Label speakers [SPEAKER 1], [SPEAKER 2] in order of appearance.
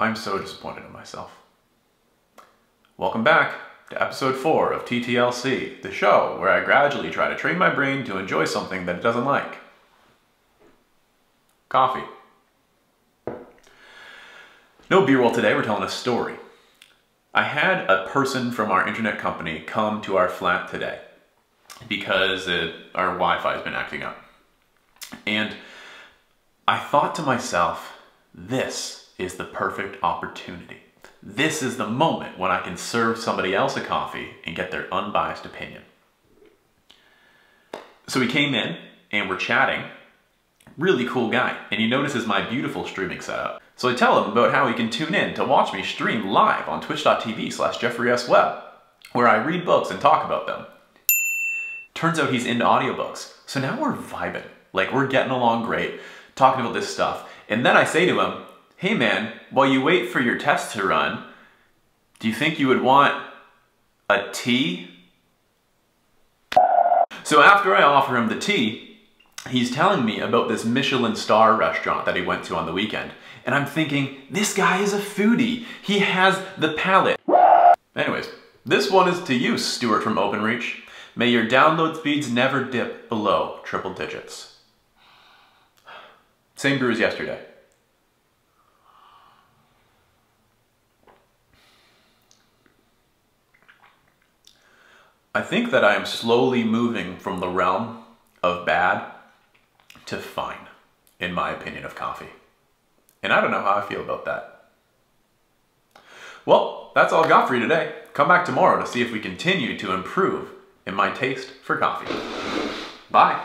[SPEAKER 1] I'm so disappointed in myself. Welcome back to episode 4 of TTLC, the show where I gradually try to train my brain to enjoy something that it doesn't like. Coffee. No B-roll today, we're telling a story. I had a person from our internet company come to our flat today because it, our Wi-Fi has been acting up. And I thought to myself, this is the perfect opportunity. This is the moment when I can serve somebody else a coffee and get their unbiased opinion. So he came in and we're chatting. Really cool guy. And he notices my beautiful streaming setup. So I tell him about how he can tune in to watch me stream live on twitch.tv slash Jeffrey S. Webb, where I read books and talk about them. Turns out he's into audiobooks. So now we're vibing. Like we're getting along great, talking about this stuff. And then I say to him, hey man, while you wait for your test to run, do you think you would want a tea? So after I offer him the tea, he's telling me about this Michelin star restaurant that he went to on the weekend. And I'm thinking, this guy is a foodie. He has the palate. Anyways, this one is to you, Stuart from OpenReach. May your download speeds never dip below triple digits. Same brew as yesterday. I think that I am slowly moving from the realm of bad to fine, in my opinion of coffee. And I don't know how I feel about that. Well, that's all I've got for you today. Come back tomorrow to see if we continue to improve in my taste for coffee. Bye.